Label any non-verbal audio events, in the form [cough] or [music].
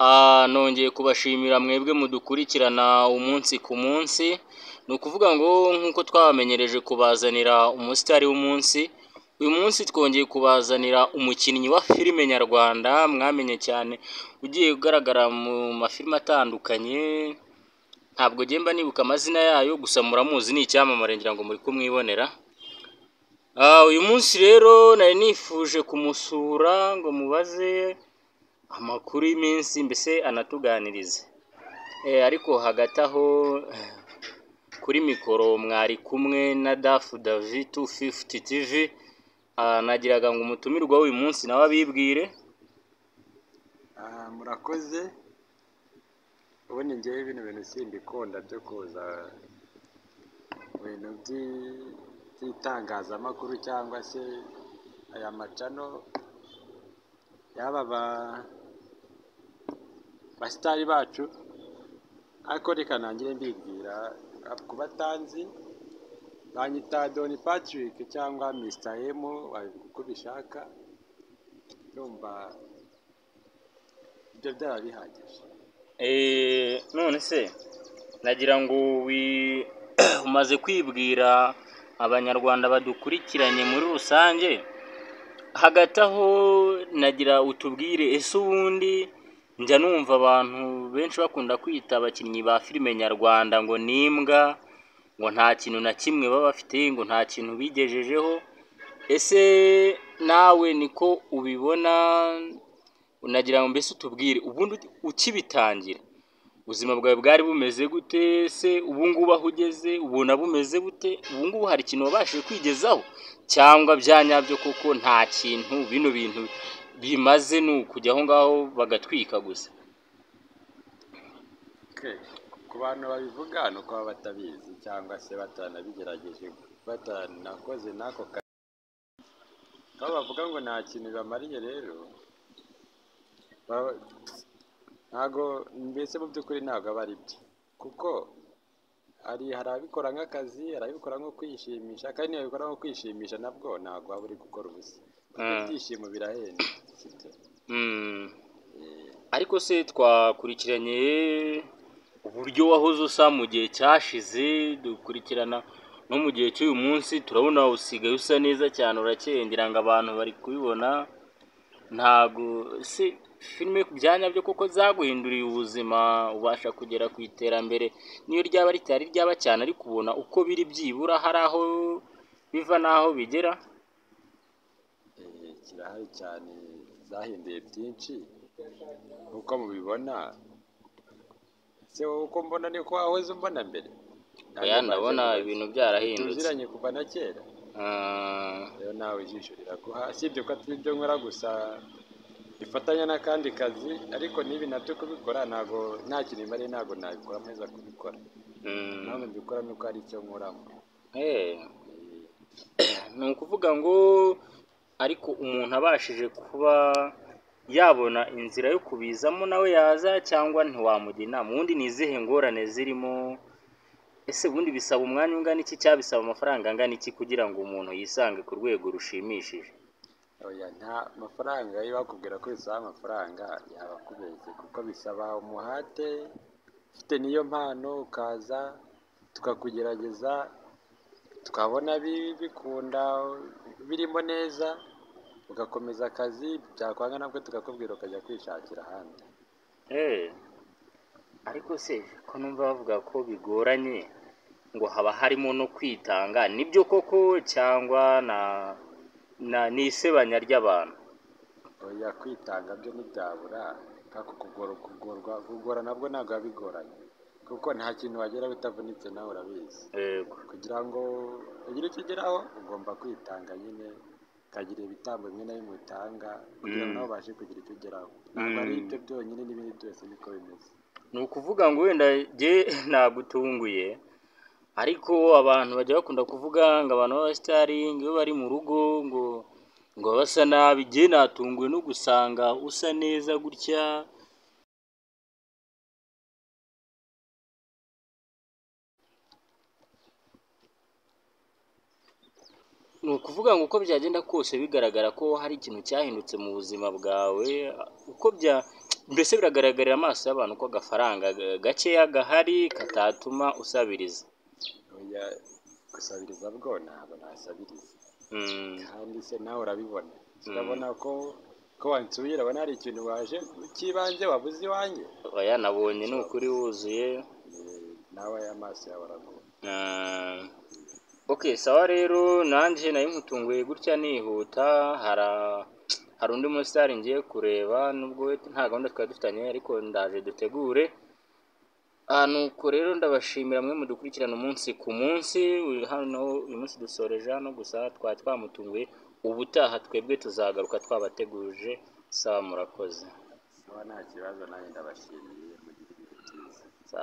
Nongeye kubashimira mwebwe mudukurikirana umunsi ku munsi, ni ukuvuga ngo nk'uko twabamenyereje kubazanira umusitari w'umunsi, uyu munsi twongeye kubazanira umukinnyi wa filime nyarwanda mwamenye cyane ugiye ugaragara mu mafilime atandukanye, ntabwo mba nibuka amazina yayo gusa muramuzi ni icyamamare ngira ngo muri kumwibonera. Uyu munsi rero nari nifuje kumusura ngo mubaze amakuru y'iminsi mbese anatuganirize. Eh, ariko hagati aho kuri mikoro mwari kumwe na Dafu Davi 250 TV, ah, nagiraga ngo umutumirwa w'uyu munsi nawe abibwire. Ah, murakoze ubundi ngewe bino bintu simbikunda byo kuza mu bintu by'i- by'itangazamakuru cyangwa se aya macano y'aba ba- basitari bacu ariko reka nangire mbibwira ku batanzi banyita Don Patrick cyangwa Mr. M wabivuga uko ubishaka ndumva ibyo byaba bihagije Eh, none se nagira ngo [clears throat] umaze kwibwira abanyarwanda badukurikiranye muri rusange, hagati aho nagira utubwire ese ubundi njya numva abantu benshi bakunda kwita abakinnyi ba filime nyarwanda ngo ni imbwa, ngo nta kintu na kimwe baba bafite, ngo nta kintu bigejejeho, ese nawe niko ubibona? Unagira ngo mbese utubwire ubundi ukibitangira? Ubuzima bwawe bwari bumeze gute? Se ubu ngubu aho ugeze? Ubona bumeze gute ubu ngubu hari ikintu wabashije kwigezaho? Cyangwa bya nyabyo koko nta kintu bino bintu bimaze ni ukujya aho ngaho bagatwika gusa? Ku bantu babivuga ni uko baba batabizi cyangwa se batanabigerageje batanakoze n'ako kazi aho bavuga ngo nta kintu bibamariye rero ntago mbese mu by'ukuri ntabwo aba ari byo kuko hari ababikora nk'akazi hari ababikora nko kwishimisha kandi niyo babikora nko kwishimisha nabwo ntabwo waba uri gukora ubusa kuko Mm. ibyishimo birahenda sibyo? Mm. Eh, ariko se twakurikiranye uburyo wahoze usa mu gihe cyashize dukurikirana no mu gihe cy'uyu munsi turabona usigaye usa neza cyane urakeye ngira ngo abantu bari kubibona ntago se filime ku byanya byo kuko zaguhinduriye ubuzima ubasha kugera ku iterambere. Niyo ryaba ritari ryaba cyane ariko ubona uko biri byibura hari aho biva n'aho bigera. Eh, kirahari cyane zahinduye byinshi. Nk'uko mubibona se wowe uko mbona niko wahoze umbona mbere? Oya ndabona ibintu byarahindutse. Tuziranye kuva na kera. Ah, rero nawe ijisho riraguha. Sibyo ko atari ibyo nkora gusa bifatanya n'akandi kazi ariko n'ibi na byo kubikora ntabwo nta kintu bimariye ntabwo nabikora neza kubikora. Mm. impamvu mbikora ni uko hari icyo nkoramo. Eh, ni ukuvuga ngo ariko umuntu abashije kuba yabona inzira yo kubizamo nawe yaza cyangwa ntiwamugira inama. Ubundi ni izihe ngorane zirimo? Ese ubundi bisaba umwanya ungana iki? Cyangwa bisaba amafaranga angana iki? Kugira ngo umuntu yisange ku rwego rushimishije. Oya nta mafaranga iyo bakubwira ko bisaba amafaranga yaba akubeshye kuko bisaba umuhate ufite n'iyo mpano ukaza tukakugerageza tukabona bi- bikunda birimo neza ugakomeza akazi byakwanga nabwo tukakubwira ukajya kwishakira ahandi. Eh, ariko se ko numva bavuga ko bigoranye ngo haba harimo no kwitanga ni byo koko cyangwa na ni isebanya ry'abantu. Oya kwitanga byo ntibyabura kako kugora kugorwa kugora nabwo ntabwo biba bigoranye. Kuko nta kintu wageraho utavunitse nawe urabizi. Kugira ngo ugire icyo ugeraho ugomba kwitanga nyine ukagira ibitambo bimwe na bimwe utanga kugira ngo Mm. nawe ubashe kugira icyo ugeraho. Ntabwo ari Mm. ibyo byonyine n'ibindi byose niko bimeze. Ni ukuvuga ngo wenda nagutunguye ariko abantu bajya bakunda kuvuga ngo abantu b'abasitari ngo iyo bari mu rugo ngo ngo basa nabi. Jye natunguwe no gusanga usa neza gutya. Ni ukuvuga ngo uko byagenda kose bigaragara ko hari ikintu cyahindutse mu buzima bwawe uko bya mbese biragaragarira amaso y'abantu ko agafaranga ga- gakeya gahari katatuma usabiriza. Oya gusabiriza bwo ntabwo nasabiriza. Mm, kandi se nawe urabibona. Urabona ko ko wansuye urabona hari ikintu waje cy'ibanze wabuze iwanjye. Oya nabonye ni ukuri wuzuye. Eh, nawe amaso yawe arabona Ah, ok sawa rero nanjye nari nkutunguye gutya nihuta hari undi musitari ngiye kureba nubwo nta gahunda twari dufitanye ariko ndaje dutegure. Ah, nuko rero ndabashimira mwe mudukurikirana umunsi ku munsi. Hano uyu munsi dusoreje hano gusa twari twamutunguye ubutaha twebwe tuzagaruka twabateguje. Sawa murakoze. Nta kibazo nanjye ndabashimiye ibihe byiza.